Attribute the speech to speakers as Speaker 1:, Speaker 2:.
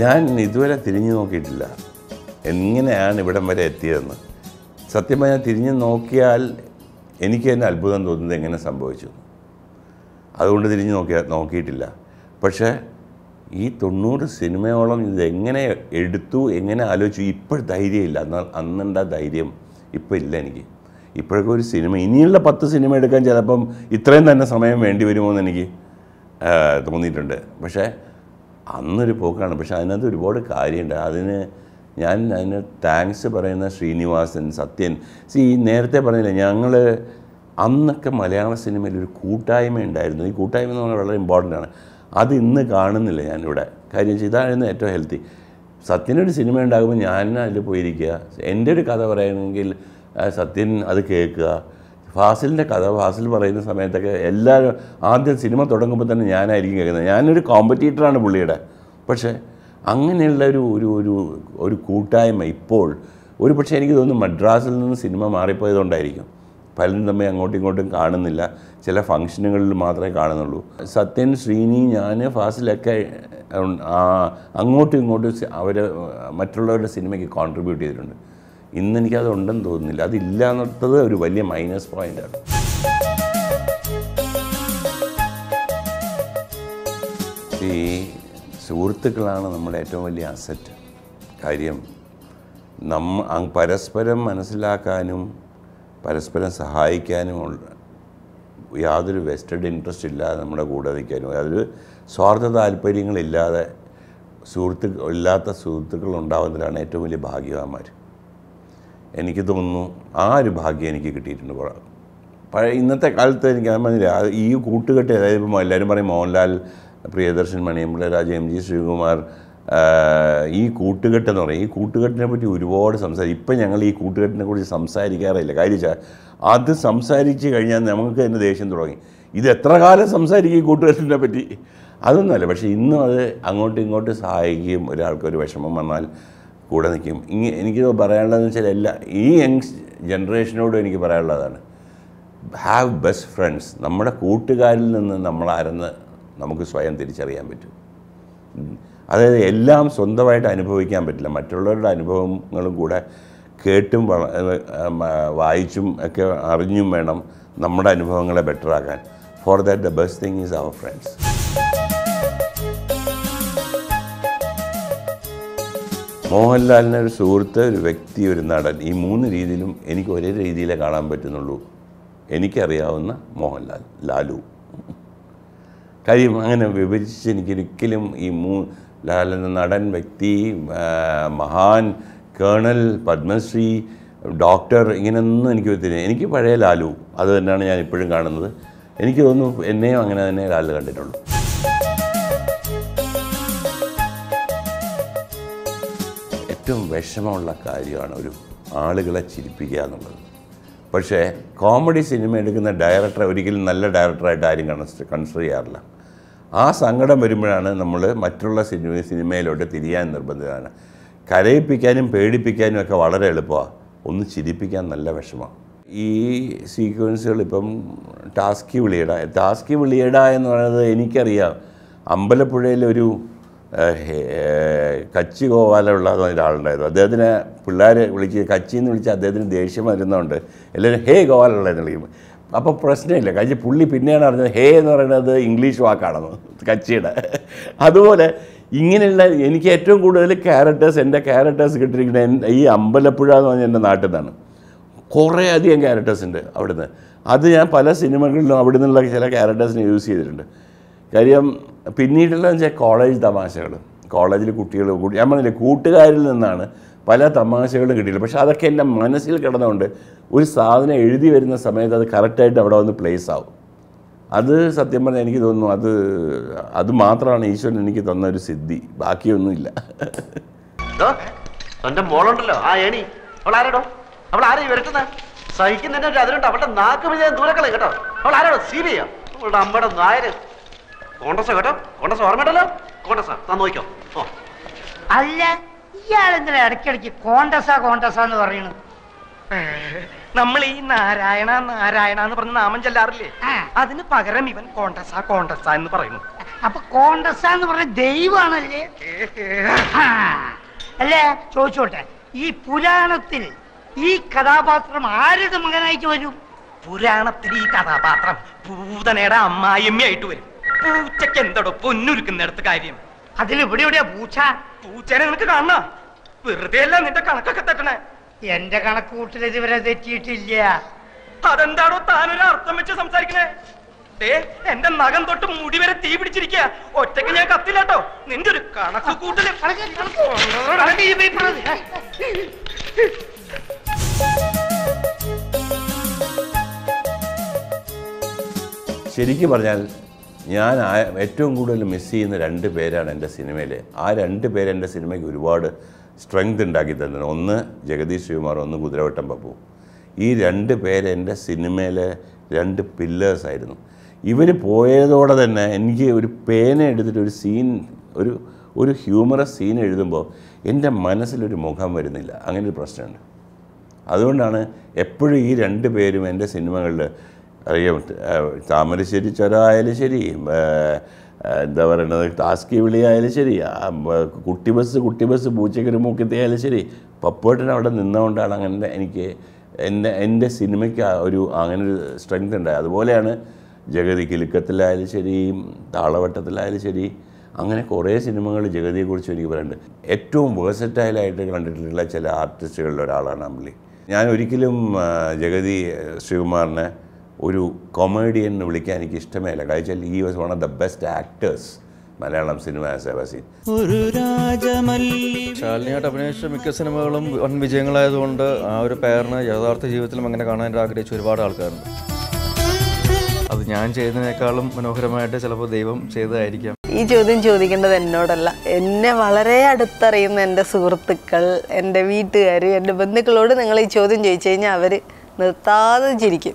Speaker 1: ഞാൻ ഇതുവരെ തിരിഞ്ഞു നോക്കിയിട്ടില്ല. എങ്ങനെയാണ് ഇവിടം വരെ എത്തിയതെന്ന്. സത്യമായി ഞാൻ തിരിഞ്ഞു നോക്കിയാൽ എനിക്ക് തന്നെ അത്ഭുതം തോന്നുന്നത് എങ്ങനെ സംഭവിച്ചു. അതുകൊണ്ട് തിരിഞ്ഞു നോക്കിയാൽ നോക്കിയിട്ടില്ല. പക്ഷേ ഈ തൊണ്ണൂറ് സിനിമയോളം ഇത് എങ്ങനെ എടുത്തു എങ്ങനെ ആലോചിച്ചു ഇപ്പോൾ ധൈര്യമില്ല. എന്നാൽ അന്നുണ്ട ധൈര്യം? ഇപ്പോൾ ഇല്ല എനിക്ക്. ഇപ്പോഴൊക്കെ ഒരു സിനിമ ഇനിയുള്ള പത്ത് സിനിമ എടുക്കാൻ ചിലപ്പം ഇത്രയും തന്നെ സമയം വേണ്ടി വരുമോ എന്ന് എനിക്ക് തോന്നിയിട്ടുണ്ട്. പക്ഷേ അന്നൊരു പോക്കാണ്. പക്ഷെ അതിനകത്ത് ഒരുപാട് കാര്യമുണ്ട് അതിന് ഞാൻ അതിന് താങ്ക്സ് പറയുന്ന ശ്രീനിവാസൻ സത്യൻ. സി നേരത്തെ പറഞ്ഞില്ല ഞങ്ങൾ അന്നൊക്കെ മലയാള സിനിമയിൽ ഒരു കൂട്ടായ്മ ഉണ്ടായിരുന്നു. ഈ കൂട്ടായ്മ എന്ന് പറഞ്ഞാൽ വളരെ ഇമ്പോർട്ടന്റ് ആണ്. അത് ഇന്ന് കാണുന്നില്ല ഞാനിവിടെ. കാര്യം വെച്ചാൽ ഇതായിരുന്നു ഏറ്റവും ഹെൽത്തി സത്യനൊരു സിനിമ ഉണ്ടാകുമ്പോൾ ഞാൻ അതിൽ പോയിരിക്കുക. എന്റെ ഒരു കഥ പറയണമെങ്കിൽ സത്യൻ അത് കേൾക്കുക. ഫാസിലിന്റെ കഥ ഫാസിൽ പറയുന്ന സമയത്തൊക്കെ എല്ലാവരും ആദ്യം സിനിമ തുടങ്ങുമ്പോൾ തന്നെ ഞാനായിരിക്കും കേൾക്കുന്നത്. ഞാനൊരു കോമ്പറ്റീറ്ററാണ് പുള്ളിയുടെ. പക്ഷേ അങ്ങനെയുള്ള ഒരു ഒരു ഒരു ഒരു കൂട്ടായ്മ ഇപ്പോൾ ഒരു പക്ഷേ എനിക്ക് തോന്നുന്നു മദ്രാസിൽ നിന്ന് സിനിമ മാറിപ്പോയതുകൊണ്ടായിരിക്കും. പലരും തമ്മിൽ അങ്ങോട്ടും ഇങ്ങോട്ടും കാണുന്നില്ല. ചില ഫങ്ഷനുകളിൽ മാത്രമേ കാണുന്നുള്ളൂ. സത്യൻ ശ്രീനി ഞാൻ ഫാസിലൊക്കെ അങ്ങോട്ടും ഇങ്ങോട്ടും അവർ മറ്റുള്ളവരുടെ സിനിമയ്ക്ക് കോൺട്രിബ്യൂട്ട് ചെയ്തിട്ടുണ്ട്. ഇന്ന് എനിക്കത് ഉണ്ടെന്ന് തോന്നുന്നില്ല. അതില്ല എന്നുള്ളത് ഒരു വലിയ മൈനസ് പോയിന്റാണ് ഈ സുഹൃത്തുക്കളാണ് നമ്മുടെ ഏറ്റവും വലിയ അസറ്റ് കാര്യം നമ്മ പരസ്പരം മനസ്സിലാക്കാനും പരസ്പരം സഹായിക്കാനും യാതൊരു വെസ്റ്റഡ് ഇൻട്രസ്റ്റ് ഇല്ലാതെ നമ്മുടെ കൂടെ നിൽക്കാനും യാതൊരു സ്വാർത്ഥ താല്പര്യങ്ങളില്ലാതെ സുഹൃത്തുക്കൾ ഇല്ലാത്ത സുഹൃത്തുക്കൾ ഉണ്ടാവുന്നതിലാണ് ഏറ്റവും വലിയ ഭാഗ്യവാന്മാർ എനിക്ക് തോന്നുന്നു ആ ഒരു ഭാഗ്യം എനിക്ക് കിട്ടിയിട്ടുണ്ട് പഴയ ഇന്നത്തെ കാലത്ത് എനിക്ക് പറഞ്ഞില്ല ഈ കൂട്ടുകെട്ട് അതായത് ഇപ്പോൾ എല്ലാവരും പറയും മോഹൻലാൽ പ്രിയദർശൻ മണിയമ്പിളരാജ് രാജ എം ജി ശ്രീകുമാർ ഈ കൂട്ടുകെട്ടെന്ന് പറയും. ഈ കൂട്ടുകെട്ടിനെ പറ്റി ഒരുപാട് സംസാരിക്കും. ഇപ്പം ഞങ്ങൾ ഈ കൂട്ടുകെട്ടിനെ കുറിച്ച് സംസാരിക്കാറില്ല. കാര്യം അത് സംസാരിച്ച് കഴിഞ്ഞാൽ നമുക്ക് തന്നെ ദേഷ്യം തുടങ്ങി. ഇത് എത്ര കാലം സംസാരിക്കും ഈ കൂട്ടുകെട്ടിനെ പറ്റി? അതൊന്നുമല്ല. പക്ഷേ ഇന്നും അത് അങ്ങോട്ടും ഇങ്ങോട്ടും സഹായിക്കുകയും ഒരാൾക്കൊരു വിഷമം വന്നാൽ കൂടെ നിൽക്കും. ഇനി എനിക്ക് പറയാനുള്ളതെന്ന് വെച്ചാൽ എല്ലാ ഈ യങ് ജനറേഷനോടും എനിക്ക് പറയാനുള്ളതാണ്. Have best friends. നമ്മുടെ കൂട്ടുകാരിൽ നിന്ന് നമ്മളാരെന്ന് നമുക്ക് സ്വയം തിരിച്ചറിയാൻ പറ്റും. അതായത് എല്ലാം സ്വന്തമായിട്ട് അനുഭവിക്കാൻ പറ്റില്ല. മറ്റുള്ളവരുടെ അനുഭവങ്ങളും കൂടെ കേട്ടും വായിച്ചും ഒക്കെ അറിഞ്ഞും വേണം നമ്മുടെ അനുഭവങ്ങളെ ബെറ്ററാക്കാൻ for that the best thing is our friends മോഹൻലാലിന് ഒരു സുഹൃത്ത് ഒരു വ്യക്തി ഒരു നടൻ ഈ മൂന്ന് രീതിയിലും എനിക്ക് ഒരേ രീതിയിലേ കാണാൻ പറ്റുന്നുള്ളൂ. എനിക്കറിയാവുന്ന മോഹൻലാൽ ലാലു. കാര്യം അങ്ങനെ വിഭജിച്ച് എനിക്കൊരിക്കലും ഈ മൂ ലാൽ എന്ന നടൻ വ്യക്തി മഹാൻ കേണൽ പത്മശ്രീ ഡോക്ടർ ഇങ്ങനെയൊന്നും എനിക്ക് വരുത്തില്ല എനിക്ക് പഴയ ലാലു. അത് തന്നെയാണ് ഞാൻ ഇപ്പോഴും കാണുന്നത്. എനിക്ക് തോന്നുന്നു എന്നെയും അങ്ങനെ തന്നെ ലാലു കണ്ടിട്ടുള്ളൂ. ഏറ്റവും വിഷമമുള്ള കാര്യമാണ് ഒരു ആളുകളെ ചിരിപ്പിക്കുക എന്നുള്ളത്. പക്ഷേ കോമഡി സിനിമ എടുക്കുന്ന ഡയറക്ടറെ ഒരിക്കലും നല്ല ഡയറക്ടറായിട്ട് ആരും കൺസിഡർ ചെയ്യാറില്ല. ആ സങ്കടം വരുമ്പോഴാണ് നമ്മൾ മറ്റുള്ള സിനിമ സിനിമയിലോട്ട് തിരിയാൻ നിർബന്ധിതമാണ് കരയിപ്പിക്കാനും പേടിപ്പിക്കാനും ഒക്കെ വളരെ എളുപ്പമാണ് ഒന്ന് ചിരിപ്പിക്കാൻ നല്ല വിഷമമാണ് ഈ സീക്വൻസുകൾ ഇപ്പം ടാസ്കി വിളിയട ടാസ്കി വിളിയട എന്ന് പറയുന്നത് എനിക്കറിയാം. അമ്പലപ്പുഴയിലൊരു കച്ചി ഗോപാലുള്ള ഒരാളുണ്ടായിരുന്നു. അദ്ദേഹത്തിന് പിള്ളേർ വിളിച്ച് കച്ചി എന്ന് വിളിച്ച് അദ്ദേഹത്തിന് ദേഷ്യം വരുന്നതുകൊണ്ട് എല്ലാവരും ഹേ ഗോപാലുള്ള എന്ന് വിളിക്കും. അപ്പോൾ പ്രശ്നമില്ല. കച്ചി പുള്ളി പിന്നെയാണ് അറിഞ്ഞത് ഹേ എന്ന് പറയുന്നത് ഇംഗ്ലീഷ് വാക്കാണെന്ന് കച്ചിയുടെ. അതുപോലെ ഇങ്ങനെയുള്ള എനിക്ക് ഏറ്റവും കൂടുതൽ ക്യാരക്ടേഴ്സ് എന്റെ ക്യാരക്ടേഴ്സ് കിട്ടിയിരിക്കുന്നത് ഈ അമ്പലപ്പുഴ എന്ന് പറഞ്ഞാൽ എന്റെ നാട്ടിൽ നിന്നാണ്. കുറേ അധികം ക്യാരക്ടേഴ്സ് ഉണ്ട് അവിടുന്ന്. അത് ഞാൻ പല സിനിമകളിലും അവിടെ നിന്നുള്ള ചില ക്യാരക്ടേഴ്സിനെ യൂസ് ചെയ്തിട്ടുണ്ട്. കാര്യം പിന്നീടുള്ള വെച്ചാൽ കോളേജ് തമാശകൾ. കോളേജിൽ കുട്ടികൾ കൂട്ടി ഞാൻ പറഞ്ഞില്ലേ കൂട്ടുകാരിൽ നിന്നാണ് പല തമാശകളും കിട്ടിയില്ല പക്ഷേ അതൊക്കെ എന്റെ മനസ്സിൽ കിടന്നുകൊണ്ട് ഒരു സാധനം എഴുതി വരുന്ന സമയത്ത് അത് കറക്റ്റായിട്ട് അവിടെ വന്ന് പ്ലേസ് ആവും. അത് സത്യം പറഞ്ഞാൽ എനിക്ക് തോന്നുന്നു അത് അത് മാത്രമാണ് ഈശ്വരൻ എനിക്ക് തന്ന ഒരു സിദ്ധി. ബാക്കിയൊന്നുമില്ല.
Speaker 2: തന്റെ ആ സഹിക്കുന്നതിന്റെ ഒരു അതിലുണ്ട് അവളുടെ നാക്ക് വിജയം ദൂരക്കളെ കേട്ടോ. അവൾ ആരാടോ സീരിയ അവളുടെ അമ്മയുടെ നായര്. കോണ്ടസ കേട്ടോ. കോണ്ടസ ഓർമ്മയുണ്ടല്ലോ? കോണ്ടസ താൻ നോക്കിക്കോ. ഓ.
Speaker 3: അല്ല ഇയാളെന്തിനാ ഇടയ്ക്കിടയ്ക്ക് കോണ്ടസ കോണ്ടസ എന്ന് പറയണു
Speaker 4: നമ്മൾ ഈ നാരായണ നാരായണ എന്ന് പറഞ്ഞ നാമം ചെല്ലാറില്ലേ. അതിന് പകരം ഇവൻ കോണ്ടസ കോണ്ടസ എന്ന് പറയുന്നു.
Speaker 3: അപ്പൊ കോണ്ടസ എന്ന് പറഞ്ഞ ദൈവമാണല്ലേ. അല്ലേ ചോദിച്ചോട്ടെ ഈ പുരാണത്തിൽ ഈ കഥാപാത്രം ആരുടെ മകനായിട്ട് വരും?
Speaker 4: പുരാണത്തിൽ ഈ കഥാപാത്രം ഭൂതനയുടെ അമ്മായിമ്മയായിട്ട് വരും. പൂച്ചയ്ക്ക് എന്തോടോ പൊന്നുരുക്കുന്നിടത്ത് കാര്യം.
Speaker 3: അതിൽ ഇവിടെ എവിടെയാ പൂച്ച?
Speaker 4: പൂച്ചനെ നിനക്ക് കാണണ? വെറുതെ അല്ല നിന്റെ കണക്കൊക്കെ തെറ്റണേ
Speaker 3: എന്റെ കണക്ക് കൂട്ടിൽ ഇതുവരെ തെറ്റിയിട്ടില്ല.
Speaker 4: അതെന്താണോ താനൊരു അർത്ഥം വെച്ച് സംസാരിക്കണേ? ദേ എന്റെ നഖം തൊട്ട് മുടി വരെ തീ പിടിച്ചിരിക്കുക ഒറ്റയ്ക്ക് ഞാൻ കത്തില്ലാട്ടോ. നിന്റെ ഒരു കണക്ക്
Speaker 3: കൂട്ടൽ.
Speaker 1: ശരിക്കും പറഞ്ഞാൽ ഞാൻ ഏറ്റവും കൂടുതൽ മിസ് ചെയ്യുന്ന രണ്ട് പേരാണ് എന്റെ സിനിമയിൽ. ആ രണ്ട് പേര് എന്റെ സിനിമയ്ക്ക് ഒരുപാട് സ്ട്രെങ്ത് ഉണ്ടാക്കി തന്നെ ഒന്ന് ജഗദീഷ് ശിവമാർ ഒന്ന് കുതിരവട്ടം പപ്പു. ഈ രണ്ട് പേര് എന്റെ സിനിമയിലെ രണ്ട് പില്ലേഴ്സായിരുന്നു ഇവർ പോയതോടെ തന്നെ എനിക്ക് ഒരു പേന എടുത്തിട്ട് ഒരു സീൻ ഒരു ഒരു ഹ്യൂമറസ് സീൻ എഴുതുമ്പോൾ എന്റെ മനസ്സിലൊരു മുഖം വരുന്നില്ല. അങ്ങനെ ഒരു പ്രശ്നമുണ്ട്. അതുകൊണ്ടാണ് എപ്പോഴും ഈ രണ്ട് പേരും എന്റെ സിനിമകളിൽ അറിയാം. താമരശ്ശേരി ചുരം ആയാലും ശരി. എന്താ പറയണത്? ടാസ്കി വിളി ആയാലും ശരി കുട്ടി ബസ് കുട്ടി ബസ് പൂച്ചക്കൊരു മൂക്കത്തി ആയാലും ശരി. പപ്പോട്ടൻ അവിടെ നിന്നുകൊണ്ടാണ് അങ്ങനെ എനിക്ക് എന്റെ എന്റെ സിനിമയ്ക്ക് ഒരു അങ്ങനെ ഒരു സ്ട്രെങ്ത് ഉണ്ടായത്. അതുപോലെയാണ് ജഗതി കിലുക്കത്തിലായാലും ശരി താളവട്ടത്തിലായാലും ശരി. അങ്ങനെ കുറേ സിനിമകൾ ജഗതിയെക്കുറിച്ച് എനിക്ക് പറയുന്നുണ്ട് ഏറ്റവും വേഴ്സറ്റൈലായിട്ട് കണ്ടിട്ടുള്ള ചില ആർട്ടിസ്റ്റുകളിൽ ഒരാളാണ് അമ്പിളി. ഞാൻ ഒരിക്കലും ജഗതി ശ്രീകുമാറിനെ ഒരു കൊമേഡിയൻ എന്ന് വിളിക്കാൻ എനിക്ക് ഇഷ്ടമേല കഴിച്ചാൽ he was one of the best actors Malayalam cinema
Speaker 5: ഒരു രാജമല്ലി
Speaker 6: ശാലിനിയായിട്ട് അഭിനയിച്ച മിക്ക സിനിമകളും വൻ വിജയങ്ങളായതുകൊണ്ട് ആ ഒരു പേരിന് യഥാർത്ഥ ജീവിതത്തിലും അങ്ങനെ കാണാൻ ആഗ്രഹിച്ച ഒരുപാട് ആൾക്കാരുണ്ട്. അത് ഞാൻ ചെയ്തതിനേക്കാളും മനോഹരമായിട്ട് ചിലപ്പോൾ ദൈവം ചെയ്തതായിരിക്കാം.
Speaker 7: ഈ ചോദ്യം ചോദിക്കേണ്ടത് എന്നോടല്ല. എന്നെ വളരെ അടുത്തറിയുന്ന എന്റെ സുഹൃത്തുക്കൾ എന്റെ വീട്ടുകാർ എന്റെ ബന്ധുക്കളോട് നിങ്ങൾ ഈ ചോദ്യം ചോദിച്ചു കഴിഞ്ഞാൽ അവർ നിർത്താതെ ചിരിക്കും.